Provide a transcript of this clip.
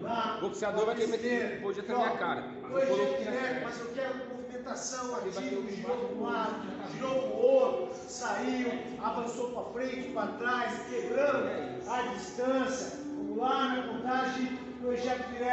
O boxeador vai querer meter podia ter minha cara. Direto, é é, mas eu quero movimentação, ativa, girou para um lado, girou para o outro, saiu, avançou para frente, para trás, quebrando é a distância.